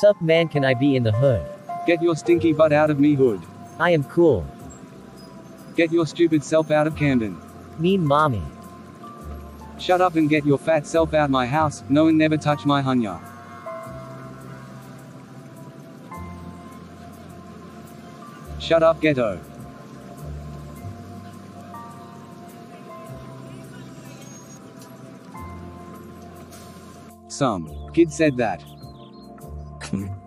Sup man can I be in the hood? Get your stinky butt out of me hood. I am cool. Get your stupid self out of Camden. Mean mommy. Shut up and get your fat self out my house, no one never touch my hunya. Shut up ghetto. Some kid said that. King.